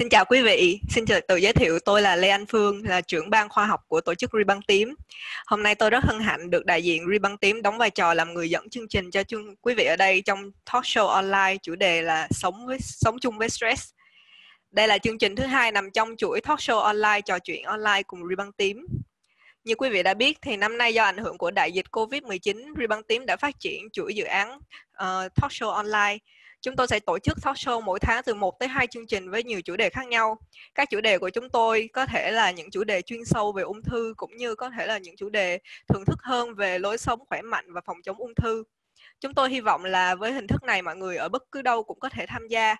Xin chào quý vị, xin tự giới thiệu tôi là Lê Anh Phương, là trưởng ban khoa học của tổ chức Ribbon Tím. Hôm nay tôi rất hân hạnh được đại diện Ribbon Tím đóng vai trò làm người dẫn chương trình cho chương, quý vị ở đây trong talk show online chủ đề là sống với sống chung với stress. Đây là chương trình thứ hai nằm trong chuỗi talk show online trò chuyện online cùng Ribbon Tím. Như quý vị đã biết thì năm nay do ảnh hưởng của đại dịch Covid-19, Ribbon Tím đã phát triển chuỗi dự án uh, talk show online Chúng tôi sẽ tổ chức talk show mỗi tháng từ 1 tới 2 chương trình với nhiều chủ đề khác nhau. Các chủ đề của chúng tôi có thể là những chủ đề chuyên sâu về ung thư, cũng như có thể là những chủ đề thưởng thức hơn về lối sống khỏe mạnh và phòng chống ung thư. Chúng tôi hy vọng là với hình thức này mọi người ở bất cứ đâu cũng có thể tham gia.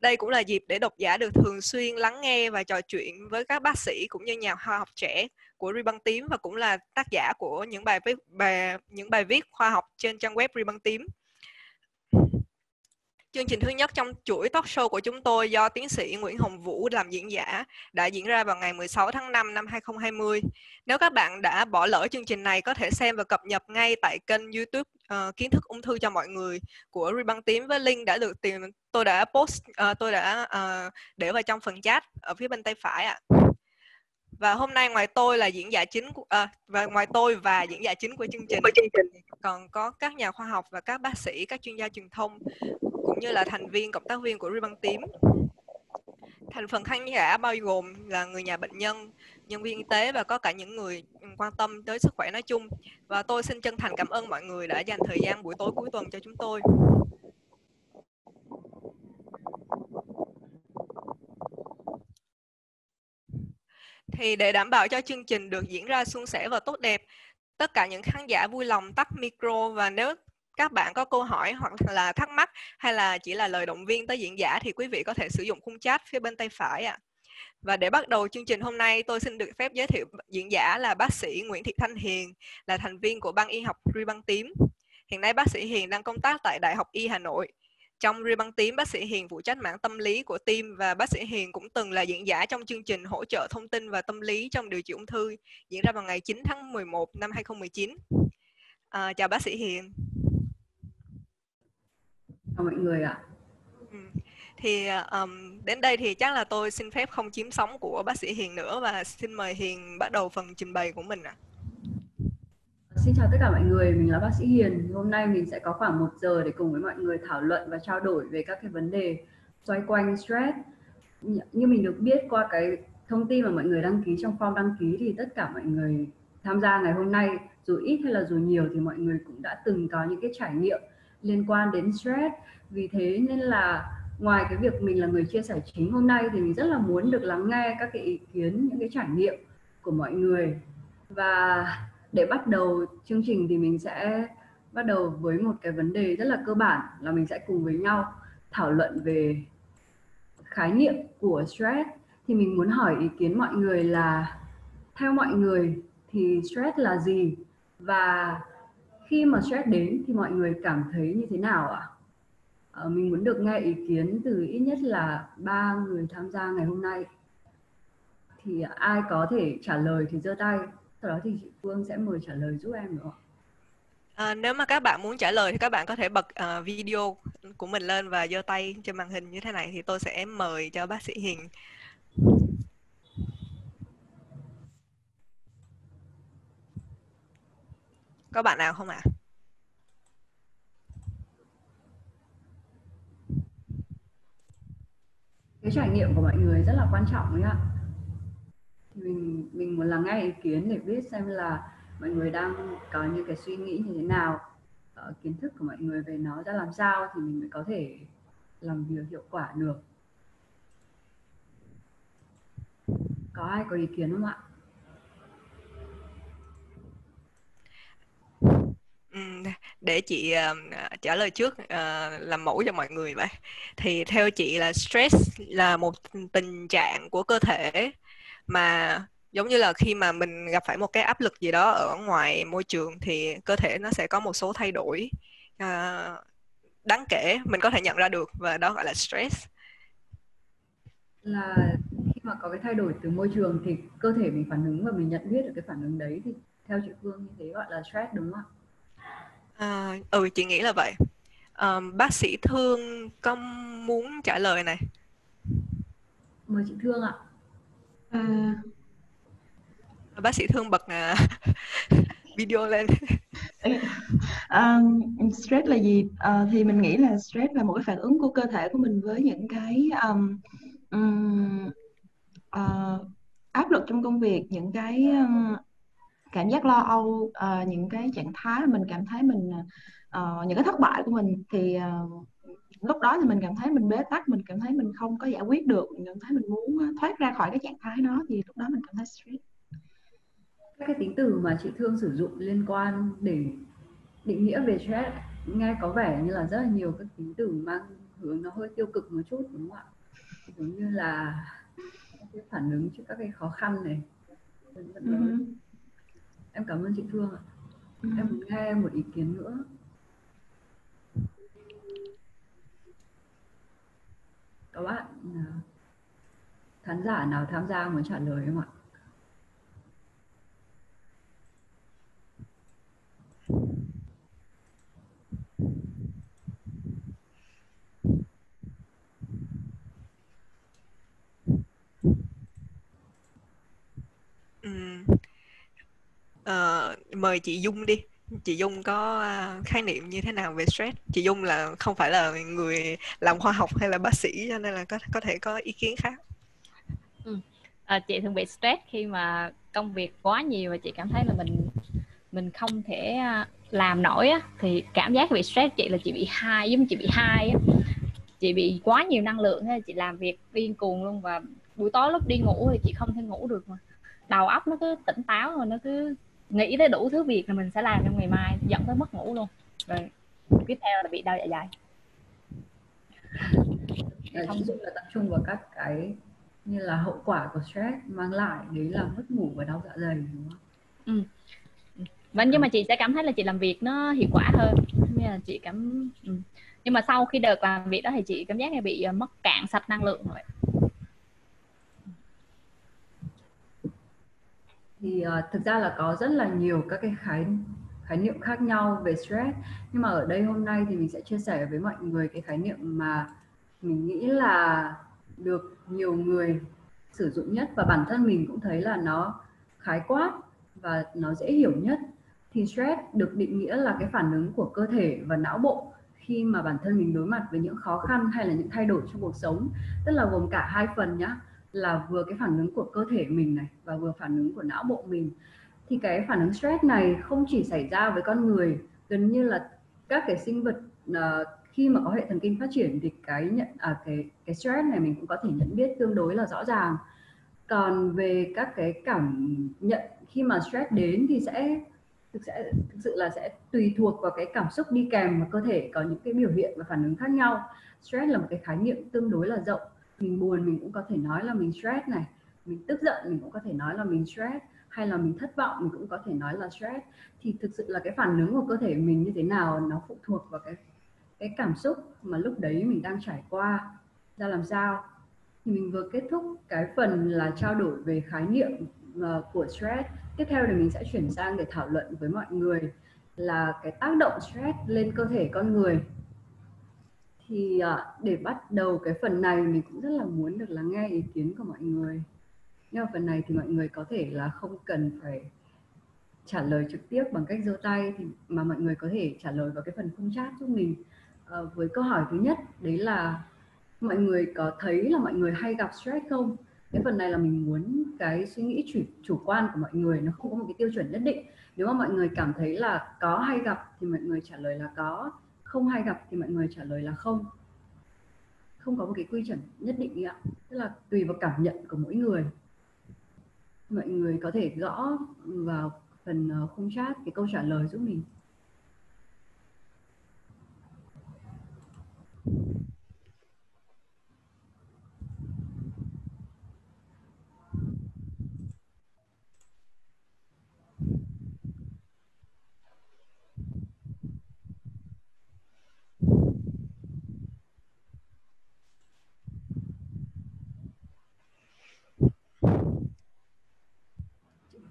Đây cũng là dịp để độc giả được thường xuyên lắng nghe và trò chuyện với các bác sĩ cũng như nhà khoa học trẻ của Ribbon Tím và cũng là tác giả của những bài viết, bài, những bài viết khoa học trên trang web Ribbon Tím. Chương trình thứ nhất trong chuỗi talk show của chúng tôi do tiến sĩ Nguyễn Hồng Vũ làm diễn giả đã diễn ra vào ngày 16 tháng 5 năm 2020. Nếu các bạn đã bỏ lỡ chương trình này có thể xem và cập nhật ngay tại kênh YouTube uh, kiến thức ung thư cho mọi người của Ribbon Tím với link đã được tìm tôi đã post uh, tôi đã uh, để vào trong phần chat ở phía bên tay phải ạ. À. Và hôm nay ngoài tôi là diễn giả chính của, à, và ngoài tôi và diễn giả chính của chương trình, chương trình còn có các nhà khoa học và các bác sĩ, các chuyên gia truyền thông cũng như là thành viên cộng tác viên của Ribbon Tím. Thành phần khán giả bao gồm là người nhà bệnh nhân, nhân viên y tế và có cả những người quan tâm tới sức khỏe nói chung. Và tôi xin chân thành cảm ơn mọi người đã dành thời gian buổi tối cuối tuần cho chúng tôi. Thì để đảm bảo cho chương trình được diễn ra suôn sẻ và tốt đẹp, tất cả những khán giả vui lòng tắt micro và nếu các bạn có câu hỏi hoặc là thắc mắc hay là chỉ là lời động viên tới diễn giả thì quý vị có thể sử dụng khung chat phía bên tay phải ạ. À. Và để bắt đầu chương trình hôm nay, tôi xin được phép giới thiệu diễn giả là bác sĩ Nguyễn Thị Thanh Hiền, là thành viên của ban y học Ribbon Tím. Hiện nay bác sĩ Hiền đang công tác tại Đại học Y Hà Nội. Trong Ribbon Tím, bác sĩ Hiền phụ trách mảng tâm lý của team và bác sĩ Hiền cũng từng là diễn giả trong chương trình hỗ trợ thông tin và tâm lý trong điều trị ung thư diễn ra vào ngày 9 tháng 11 năm 2019. À, chào bác sĩ Hiền chào mọi người ạ ừ. thì um, đến đây thì chắc là tôi xin phép không chiếm sóng của bác sĩ Hiền nữa và xin mời Hiền bắt đầu phần trình bày của mình ạ. Xin chào tất cả mọi người, mình là bác sĩ Hiền. Hôm nay mình sẽ có khoảng một giờ để cùng với mọi người thảo luận và trao đổi về các cái vấn đề xoay quanh stress. Như mình được biết qua cái thông tin mà mọi người đăng ký trong form đăng ký thì tất cả mọi người tham gia ngày hôm nay dù ít hay là dù nhiều thì mọi người cũng đã từng có những cái trải nghiệm liên quan đến stress. Vì thế nên là ngoài cái việc mình là người chia sẻ chính hôm nay thì mình rất là muốn được lắng nghe các cái ý kiến, những cái trải nghiệm của mọi người. Và để bắt đầu chương trình thì mình sẽ bắt đầu với một cái vấn đề rất là cơ bản là mình sẽ cùng với nhau thảo luận về khái niệm của stress. Thì mình muốn hỏi ý kiến mọi người là, theo mọi người thì stress là gì? Và khi mà stress đến thì mọi người cảm thấy như thế nào ạ? À? mình muốn được nghe ý kiến từ ít nhất là ba người tham gia ngày hôm nay. Thì ai có thể trả lời thì giơ tay. Sau đó thì chị Phương sẽ mời trả lời giúp em nữa. À, ờ, nếu mà các bạn muốn trả lời thì các bạn có thể bật uh, video của mình lên và giơ tay trên màn hình như thế này thì tôi sẽ mời cho bác sĩ Hiền có bạn nào không ạ? À? cái trải nghiệm của mọi người rất là quan trọng đấy ạ. Mình mình muốn lắng nghe ý kiến để biết xem là mọi người đang có những cái suy nghĩ như thế nào ờ, kiến thức của mọi người về nó ra làm sao thì mình mới có thể làm việc hiệu quả được. Có ai có ý kiến không ạ? Để chị uh, trả lời trước uh, làm mẫu cho mọi người vậy thì theo chị là stress là một tình trạng của cơ thể mà giống như là khi mà mình gặp phải một cái áp lực gì đó ở ngoài môi trường thì cơ thể nó sẽ có một số thay đổi uh, đáng kể mình có thể nhận ra được và đó gọi là stress là khi mà có cái thay đổi từ môi trường thì cơ thể mình phản ứng và mình nhận biết được cái phản ứng đấy thì theo chị Phương như thế gọi là stress đúng không ạ? À, ừ chị nghĩ là vậy. À, bác sĩ Thương có muốn trả lời này. mời chị Thương ạ à... bác sĩ Thương bật uh, video lên um, stress là gì uh, thì mình nghĩ là stress là một cái phản ứng của cơ thể của mình với những cái um, um, uh, áp lực trong công việc những cái um, cảm giác lo âu uh, những cái trạng thái mình cảm thấy mình uh, những cái thất bại của mình thì uh, lúc đó thì mình cảm thấy mình bế tắc mình cảm thấy mình không có giải quyết được mình cảm thấy mình muốn thoát ra khỏi cái trạng thái đó thì lúc đó mình cảm thấy stress. Các cái tính từ mà chị Thương sử dụng liên quan để định nghĩa về stress nghe có vẻ như là rất là nhiều các tính từ mang hướng nó hơi tiêu cực một chút đúng không ạ? Giống như là cái phản ứng trước các cái khó khăn này ừ. Em cảm ơn chị Thương ạ. Ừ. em muốn nghe một ý kiến nữa. Các bạn à, khán giả nào tham gia muốn trả lời không ạ Uh, mời chị Dung đi. Chị Dung có à, khái niệm như thế nào về stress? Chị Dung là không phải là người làm khoa học hay là bác sĩ cho nên là có có thể có ý kiến khác. Ừ. à, chị thường bị stress khi mà công việc quá nhiều và chị cảm thấy là mình mình không thể à, làm nổi á. Thì cảm giác bị stress chị là chị bị hai giống chị bị hai á. Chị bị quá nhiều năng lượng thế chị làm việc điên cuồng luôn và buổi tối lúc đi ngủ thì chị không thể ngủ được mà. Đầu óc nó cứ tỉnh táo rồi nó cứ nghĩ tới đủ thứ việc là mình sẽ làm trong ngày mai dẫn tới mất ngủ luôn rồi tiếp theo là bị đau dạ dày không chung là tập trung vào các cái như là hậu quả của stress mang lại đấy là mất ngủ và đau dạ dày đúng không? Ừ. Vâng nhưng mà chị sẽ cảm thấy là chị làm việc nó hiệu quả hơn như là chị cảm ừ. nhưng mà sau khi đợt làm việc đó thì chị cảm giác như bị ờ, mất cạn sạch năng lượng rồi thì uh, thực ra là có rất là nhiều các cái khái khái niệm khác nhau về stress. Nhưng mà ở đây hôm nay thì mình sẽ chia sẻ với mọi người cái khái niệm mà mình nghĩ là được nhiều người sử dụng nhất và bản thân mình cũng thấy là nó khái quát và nó dễ hiểu nhất. Thì stress được định nghĩa là cái phản ứng của cơ thể và não bộ khi mà bản thân mình đối mặt với những khó khăn hay là những thay đổi trong cuộc sống. Tức là gồm cả hai phần nhá là vừa cái phản ứng của cơ thể mình này và vừa phản ứng của não bộ mình. Thì cái phản ứng stress này không chỉ xảy ra với con người gần như là các cái sinh vật uh, khi mà có hệ thần kinh phát triển thì cái nhận à, cái cái stress này mình cũng có thể nhận biết tương đối là rõ ràng. Còn về các cái cảm nhận khi mà stress đến thì sẽ thực sẽ thực sự là sẽ tùy thuộc vào cái cảm xúc đi kèm mà cơ thể có những cái biểu hiện và phản ứng khác nhau. Stress là một cái khái niệm tương đối là rộng mình buồn mình cũng có thể nói là mình stress này. Mình tức giận mình cũng có thể nói là mình stress. Hay là mình thất vọng mình cũng có thể nói là stress. Thì thực sự là cái phản ứng của cơ thể mình như thế nào nó phụ thuộc vào cái cái cảm xúc mà lúc đấy mình đang trải qua. Ra làm sao? Thì mình vừa kết thúc cái phần là trao đổi về khái niệm uh, của stress. Tiếp theo thì mình sẽ chuyển sang để thảo luận với mọi người là cái tác động stress lên cơ thể con người thì à, để bắt đầu cái phần này mình cũng rất là muốn được lắng nghe ý kiến của mọi người. Nhưng mà phần này thì mọi người có thể là không cần phải trả lời trực tiếp bằng cách giơ tay thì mà mọi người có thể trả lời vào cái phần khung chat giúp mình. À, với câu hỏi thứ nhất đấy là mọi người có thấy là mọi người hay gặp stress không? Cái phần này là mình muốn cái suy nghĩ chủ chủ quan của mọi người nó không có một cái tiêu chuẩn nhất định. Nếu mà mọi người cảm thấy là có hay gặp thì mọi người trả lời là có không hay gặp thì mọi người trả lời là không. Không có một cái quy chuẩn nhất định ạ. Tức là tùy vào cảm nhận của mỗi người. Mọi người có thể gõ vào phần ờ, khung chat cái câu trả lời giúp mình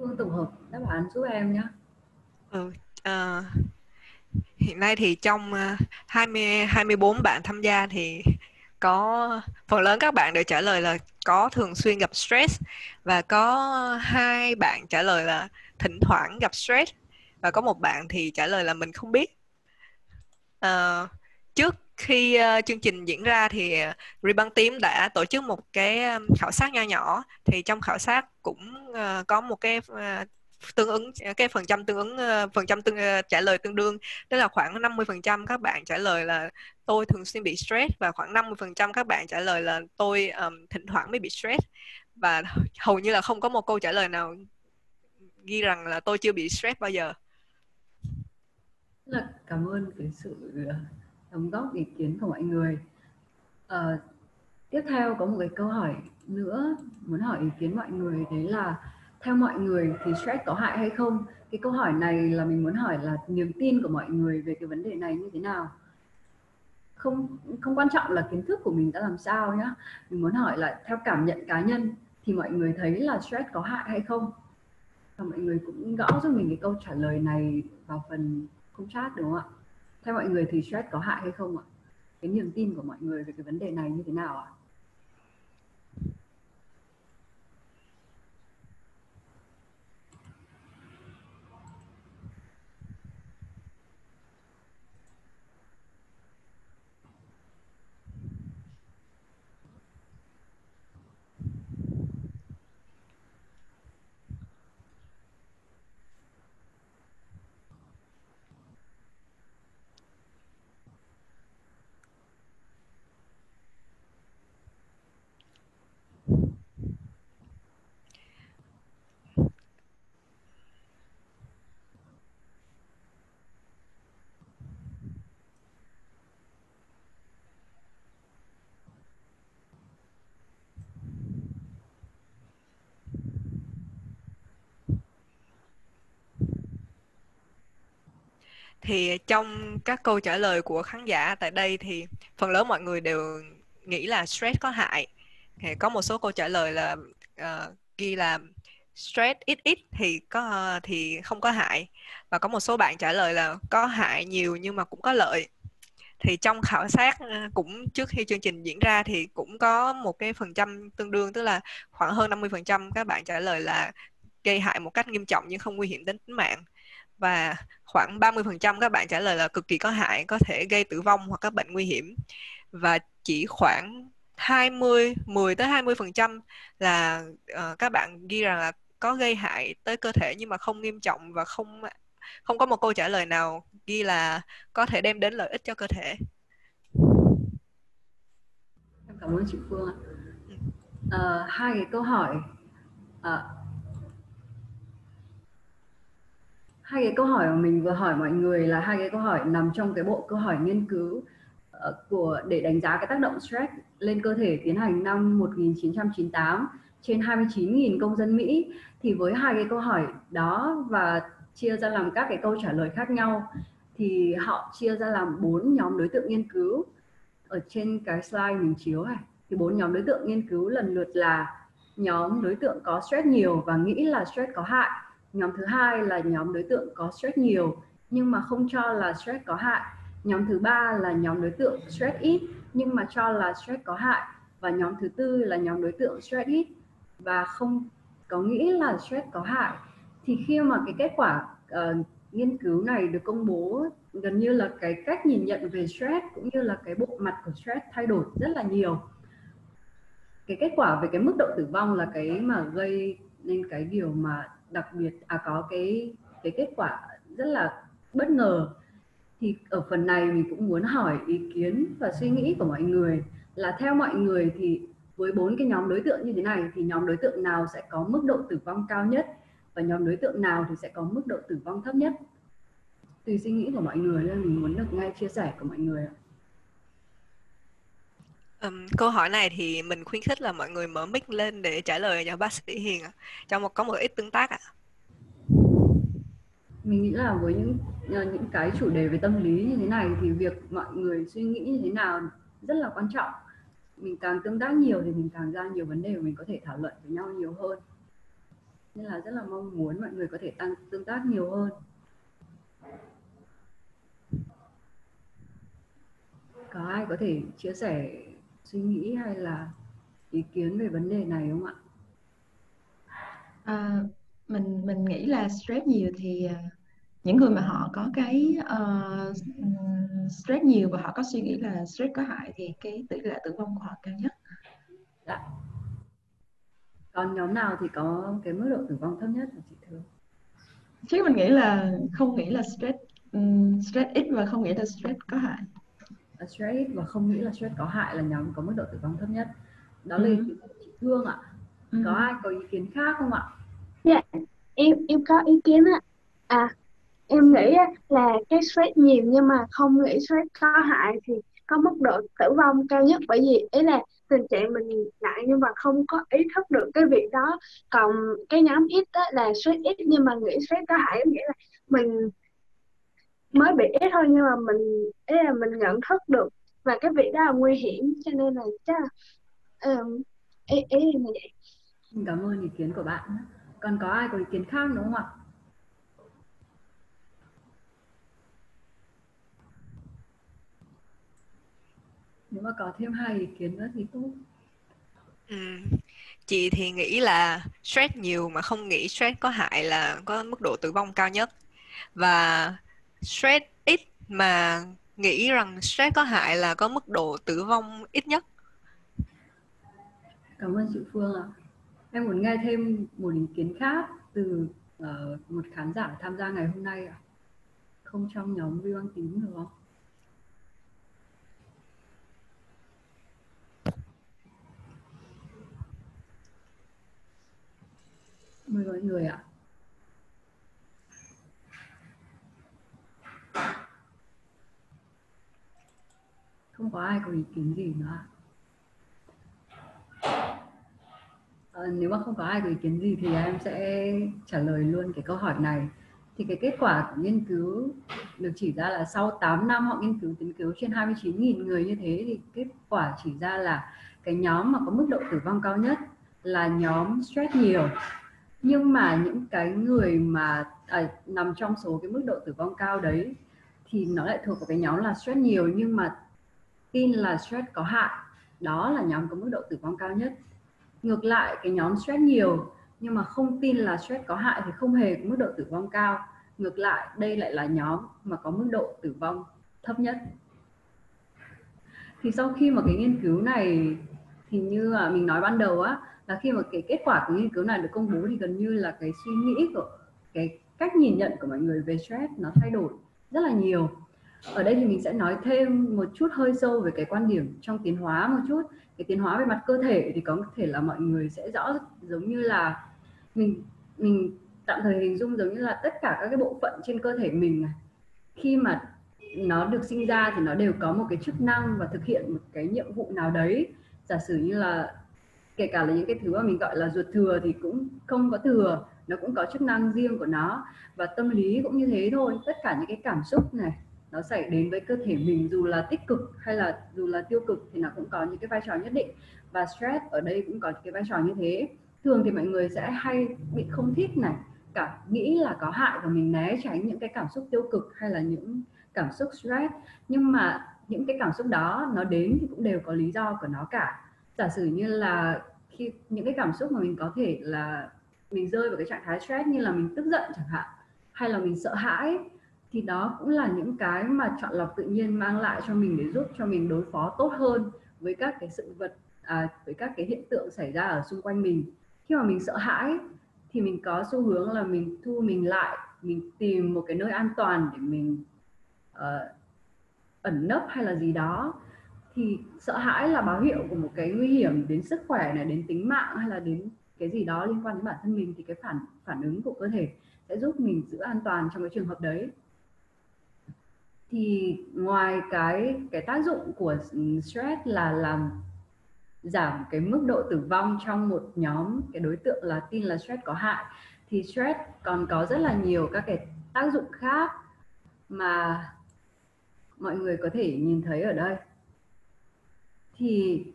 Phương tổng bạn giúp em nhé. Ừ, uh, hiện nay thì trong uh, 20 24 bạn tham gia thì có phần lớn các bạn đều trả lời là có thường xuyên gặp stress và có hai bạn trả lời là thỉnh thoảng gặp stress và có một bạn thì trả lời là mình không biết uh, trước khi uh, chương trình diễn ra thì Ribbon Team đã tổ chức một cái um, khảo sát nho nhỏ thì trong khảo sát cũng uh, có một cái uh, tương ứng cái phần trăm tương ứng ờ, phần trăm tương ờ, trả lời tương đương. Tức là khoảng 50% các bạn trả lời là tôi thường xuyên bị stress và khoảng 50% các bạn trả lời là tôi um, thỉnh thoảng mới bị stress. Và hầu như là không có một câu trả lời nào ghi rằng là tôi chưa bị stress bao giờ. Là cảm ơn cái sự ờ, đóng góp ý kiến của mọi người. À, tiếp theo có một cái câu hỏi nữa muốn hỏi ý kiến mọi người đấy là theo mọi người thì stress có hại hay không? Cái câu hỏi này là mình muốn hỏi là niềm tin của mọi người về cái vấn đề này như thế nào? Không không quan trọng là kiến thức của mình đã làm sao nhá. Mình muốn hỏi là theo cảm nhận cá nhân thì mọi người thấy là stress có hại hay không? Và mọi người cũng gõ cho mình cái câu trả lời này vào phần không chat đúng không ạ? Theo mọi người thì stress có hại hay không ạ? Cái niềm tin của mọi người về cái vấn đề này như thế nào ạ? Thì trong các câu trả lời của khán giả tại đây thì phần lớn mọi người đều nghĩ là stress có hại. Thì có một số câu trả lời là uh, ghi là stress ít ít thì có uh, thì không có hại. Và có một số bạn trả lời là có hại nhiều nhưng mà cũng có lợi. Thì trong khảo sát ờ, cũng trước khi chương trình diễn ra thì cũng có một cái phần trăm tương đương tức là khoảng hơn 50% các bạn trả lời là gây hại một cách nghiêm trọng nhưng không nguy hiểm đến tính mạng và khoảng 30% các bạn trả lời là cực kỳ có hại, có thể gây tử vong hoặc các bệnh nguy hiểm. Và chỉ khoảng 20 10 tới 20% là uh, các bạn ghi rằng là có gây hại tới cơ thể nhưng mà không nghiêm trọng và không không có một câu trả lời nào ghi là có thể đem đến lợi ích cho cơ thể. Em cảm ơn chị Phương ạ. Uh, hai cái câu hỏi uh, hai cái câu hỏi mà mình vừa hỏi mọi người là hai cái câu hỏi nằm trong cái bộ câu hỏi nghiên cứu ờ, của, để đánh giá cái tác động stress lên cơ thể tiến hành năm 1998 trên 29.000 công dân Mỹ. Thì với hai cái câu hỏi đó và chia ra làm các cái câu trả lời khác nhau, thì họ chia ra làm bốn nhóm đối tượng nghiên cứu. Ở trên cái slide mình chiếu này, thì bốn nhóm đối tượng nghiên cứu lần lượt là nhóm đối tượng có stress nhiều và nghĩ là stress có hại nhóm thứ hai là nhóm đối tượng có stress nhiều nhưng mà không cho là stress có hại. Nhóm thứ ba là nhóm đối tượng stress ít nhưng mà cho là stress có hại. Và nhóm thứ tư là nhóm đối tượng stress ít và không có nghĩ là stress có hại. Thì khi mà cái kết quả uh, nghiên cứu này được công bố gần như là cái cách nhìn nhận về stress cũng như là cái bộ mặt của stress thay đổi rất là nhiều. Cái kết quả về cái mức độ tử vong là cái mà gây nên cái điều mà đặc biệt à có cái cái kết quả rất là bất ngờ. Thì ở phần này mình cũng muốn hỏi ý kiến và suy nghĩ của mọi người là theo mọi người thì với bốn cái nhóm đối tượng như thế này thì nhóm đối tượng nào sẽ có mức độ tử vong cao nhất và nhóm đối tượng nào thì sẽ có mức độ tử vong thấp nhất? Tùy suy nghĩ của mọi người nên mình muốn được nghe chia sẻ của mọi người Um, câu hỏi này thì mình khuyến khích là mọi người mở mic lên để trả lời cho bác sĩ Hiền cho một có một ít tương tác ạ. À. Mình nghĩ là với những ờ, những cái chủ đề về tâm lý như thế này thì việc mọi người suy nghĩ như thế nào rất là quan trọng. Mình càng tương tác nhiều thì mình càng ra nhiều vấn đề mà mình có thể thảo luận với nhau nhiều hơn. Nên là rất là mong muốn mọi người có thể tăng tương tác nhiều hơn. Có ai có thể chia sẻ suy nghĩ hay là ý kiến về vấn đề này không ạ? À, mình mình nghĩ là stress nhiều thì à, những người mà họ có cái uh, stress nhiều và họ có suy nghĩ là stress có hại thì cái tỷ lệ tử vong của họ cao nhất. Dạ. Còn nhóm nào thì có cái mức độ tử vong thấp nhất hả chị Thương? Chứ mình nghĩ là không nghĩ là stress um, stress ít và không nghĩ là stress có hại. Stress ít và không nghĩ là stress có hại là nhóm có mức độ tử vong thấp nhất. Đó là ý Ừ. kiến của chị Thương ạ. Ừ. Có ai có ý kiến khác không ạ? Dạ, em em có ý kiến á. À, em nghĩ á, là cái stress nhiều nhưng mà không nghĩ stress có hại thì có mức độ tử vong cao nhất bởi vì ý là tình trạng mình nặng nhưng mà không có ý thức được cái việc đó. Còn cái nhóm ít á, là stress ít nhưng mà nghĩ stress có hại nghĩa là mình mới bị ít thôi nhưng mà mình ý là mình nhận thức được và cái việc đó là nguy hiểm cho nên là chắc um, ý ý em là vậy. Xin cảm ơn ý kiến của bạn. Còn có ai có ý kiến khác đúng không ạ? Nếu mà có thêm hai ý kiến nữa thì tốt. Ừm, Chị thì nghĩ là stress nhiều mà không nghĩ stress có hại là có mức độ tử vong cao nhất và stress ít mà nghĩ rằng stress có hại là có mức độ tử vong ít nhất. Cảm ơn chị Phương ạ. Em muốn nghe thêm một ý kiến khác từ uh, một khán giả tham gia ngày hôm nay ạ. Không trong nhóm Vi Băng Tím được không? Mời mọi người ạ. Không có ai có ý kiến gì nữa à, nếu mà không có ai có ý kiến gì thì em sẽ trả lời luôn cái câu hỏi này. Thì cái kết quả của nghiên cứu được chỉ ra là sau 8 năm họ nghiên cứu tính cứu trên 29.000 người như thế thì kết quả chỉ ra là cái nhóm mà có mức độ tử vong cao nhất là nhóm stress nhiều. Nhưng mà những cái người mà à, nằm trong số cái mức độ tử vong cao đấy thì nó lại thuộc vào cái nhóm là stress nhiều nhưng mà tin là stress có hại đó là nhóm có mức độ tử vong cao nhất. Ngược lại, cái nhóm stress nhiều nhưng mà không tin là stress có hại thì không hề có mức độ tử vong cao. Ngược lại, đây lại là nhóm mà có mức độ tử vong thấp nhất. Thì sau khi mà cái nghiên cứu này, thì như mình nói ban đầu á, là khi mà cái kết quả của nghiên cứu này được công bố thì gần như là cái suy nghĩ của, cái cách nhìn nhận của mọi người về stress nó thay đổi rất là nhiều ở đây thì mình sẽ nói thêm một chút hơi sâu về cái quan điểm trong tiến hóa một chút. Cái tiến hóa về mặt cơ thể thì có thể là mọi người sẽ rõ giống như là mình mình tạm thời hình dung giống như là tất cả các cái bộ phận trên cơ thể mình khi mà nó được sinh ra thì nó đều có một cái chức năng và thực hiện một cái nhiệm vụ nào đấy. Giả sử như là kể cả là những cái thứ mà mình gọi là ruột thừa thì cũng không có thừa, nó cũng có chức năng riêng của nó và tâm lý cũng như thế thôi. Tất cả những cái cảm xúc này nó xảy đến với cơ thể mình dù là tích cực hay là dù là tiêu cực thì nó cũng có những cái vai trò nhất định. Và stress ở đây cũng có những cái vai trò như thế. Thường thì mọi người sẽ hay bị không thích này, cả nghĩ là có hại và mình né tránh những cái cảm xúc tiêu cực hay là những cảm xúc stress. Nhưng mà những cái cảm xúc đó nó đến thì cũng đều có lý do của nó cả. Giả sử như là khi những cái cảm xúc mà mình có thể là mình rơi vào cái trạng thái stress như là mình tức giận chẳng hạn, hay là mình sợ hãi thì đó cũng là những cái mà chọn lọc tự nhiên mang lại cho mình để giúp cho mình đối phó tốt hơn với các cái sự vật à, với các cái hiện tượng xảy ra ở xung quanh mình. Khi mà mình sợ hãi thì mình có xu hướng là mình thu mình lại mình tìm một cái nơi an toàn để mình uh, ẩn nấp hay là gì đó. Thì sợ hãi là báo hiệu của một cái nguy hiểm đến sức khỏe này đến tính mạng hay là đến cái gì đó liên quan đến bản thân mình. Thì cái phản phản ứng của cơ thể sẽ giúp mình giữ an toàn trong cái trường hợp đấy thì ngoài cái cái tác dụng của ừ, stress là làm giảm cái mức độ tử vong trong một nhóm, cái đối tượng là tin là stress có hại, thì stress còn có rất là nhiều các cái tác dụng khác mà mọi người có thể nhìn thấy ở đây. Thì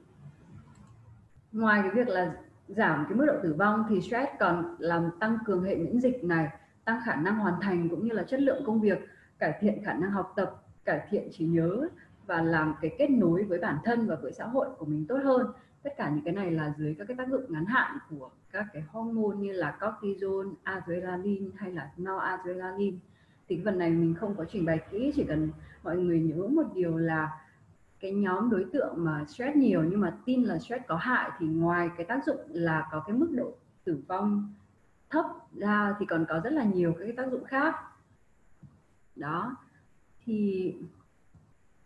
ngoài cái việc là giảm cái mức độ tử vong thì stress còn làm tăng cường hệ miễn dịch này, tăng khả năng hoàn thành cũng như là chất lượng công việc cải thiện khả năng học tập cải thiện trí nhớ và làm cái kết nối với bản thân và với xã hội của mình tốt hơn. Tất cả những cái này là dưới các cái tác dụng ngắn hạn của các cái hormone như là cortisol, adrenaline hay là noradrenaline. Thì cái phần này mình không có trình bày kỹ chỉ cần mọi người nhớ một điều là cái nhóm đối tượng mà stress nhiều nhưng mà tin là stress có hại thì ngoài cái tác dụng là có cái mức độ tử vong thấp ra thì còn có rất là nhiều cái tác dụng khác đó. Thì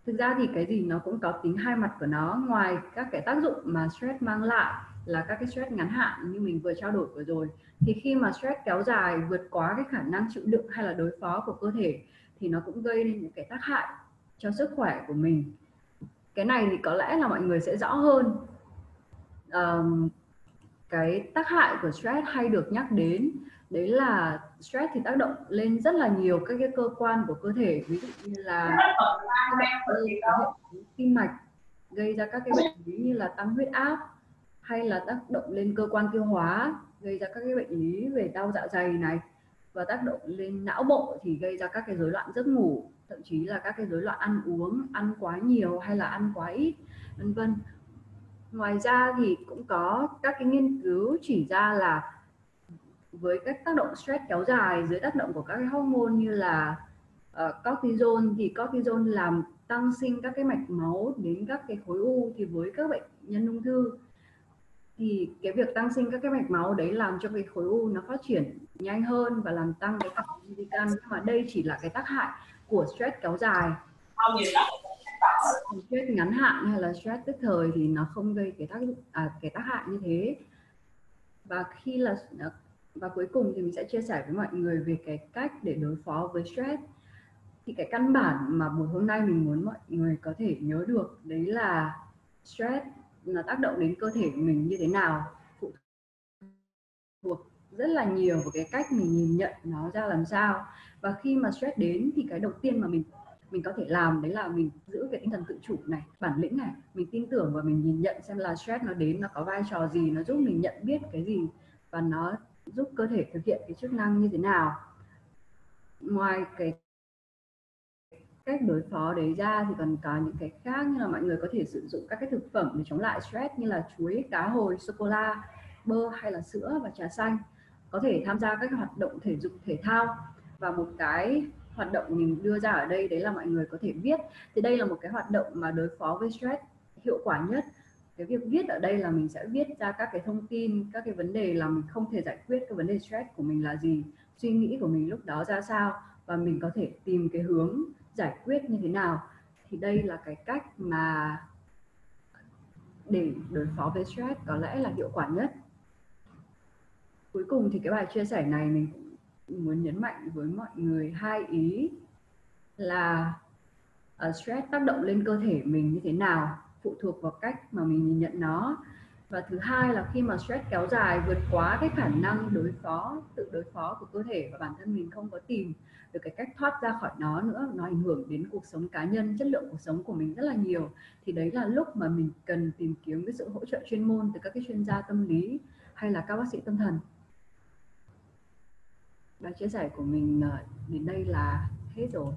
thực ra thì cái gì nó cũng có tính hai mặt của nó. Ngoài các cái tác dụng mà stress mang lại là các cái stress ngắn hạn như mình vừa trao đổi vừa rồi thì khi mà stress kéo dài vượt quá cái khả năng chịu đựng hay là đối phó của cơ thể thì nó cũng gây nên những cái tác hại cho sức khỏe của mình. Cái này thì có lẽ là mọi người sẽ rõ hơn. Um, cái tác hại của stress hay được nhắc đến đấy là stress thì tác động lên rất là nhiều các cái cơ quan của cơ thể. Ví dụ như là tim mạch gây ra các cái bệnh lý như là tăng huyết áp hay là tác động lên cơ quan tiêu hóa, gây ra các cái bệnh lý về đau dạ dày này và tác động lên não bộ thì gây ra các cái rối loạn giấc ngủ, thậm chí là các cái rối loạn ăn uống, ăn quá nhiều hay là ăn quá ít, vân vân. Ngoài ra thì cũng có các cái nghiên cứu chỉ ra là với các tác động stress kéo dài dưới tác động của các cái hormone như là ờ, uh, cortisol thì cortisol làm tăng sinh các cái mạch máu đến các cái khối u thì với các bệnh nhân ung thư. Thì cái việc tăng sinh các cái mạch máu đấy làm cho cái khối u nó phát triển nhanh hơn và làm tăng cái khả năng di căn. Nhưng mà đây chỉ là cái tác hại của stress kéo dài. Stress ngắn hạn hay là stress tức thời thì nó không gây cái tác à, cái tác hại như thế. Và khi là và cuối cùng thì mình sẽ chia sẻ với mọi người về cái cách để đối phó với stress. Thì cái căn bản mà buổi hôm nay mình muốn mọi người có thể nhớ được, đấy là stress nó tác động đến cơ thể mình như thế nào. Phụ thuộc rất là nhiều vào cái cách mình nhìn nhận nó ra làm sao. Và khi mà stress đến thì cái đầu tiên mà mình mình có thể làm đấy là mình giữ cái tinh thần tự chủ này, bản lĩnh này. Mình tin tưởng và mình nhìn nhận xem là stress nó đến, nó có vai trò gì, nó giúp mình nhận biết cái gì và nó giúp cơ thể thực hiện cái chức năng như thế nào? Ngoài cái cách đối phó đấy ra thì còn có những cái khác như là mọi người có thể sử dụng các cái thực phẩm để chống lại stress như là chuối, cá hồi, sô cô la, bơ hay là sữa và trà xanh. Có thể tham gia các hoạt động thể dục thể thao. Và một cái hoạt động mình đưa ra ở đây đấy là mọi người có thể viết. Thì đây là một cái hoạt động mà đối phó với stress hiệu quả nhất cái việc viết ở đây là mình sẽ viết ra các cái thông tin các cái vấn đề là mình không thể giải quyết cái vấn đề stress của mình là gì suy nghĩ của mình lúc đó ra sao và mình có thể tìm cái hướng giải quyết như thế nào. Thì đây là cái cách mà để đối phó với stress có lẽ là hiệu quả nhất. Cuối cùng thì cái bài chia sẻ này mình cũng muốn nhấn mạnh với mọi người hai ý là uh, stress tác động lên cơ thể mình như thế nào phụ thuộc vào cách mà mình nhìn nhận nó. Và thứ hai là khi mà stress kéo dài vượt quá cái khả năng đối phó, tự đối phó của cơ thể và bản thân mình không có tìm được cái cách thoát ra khỏi nó nữa, nó ảnh hưởng đến cuộc sống cá nhân, chất lượng cuộc sống của mình rất là nhiều, thì đấy là lúc mà mình cần tìm kiếm cái sự hỗ trợ chuyên môn từ các cái chuyên gia tâm lý hay là các bác sĩ tâm thần. Bài chia sẻ của mình ờ, đến đây là hết rồi.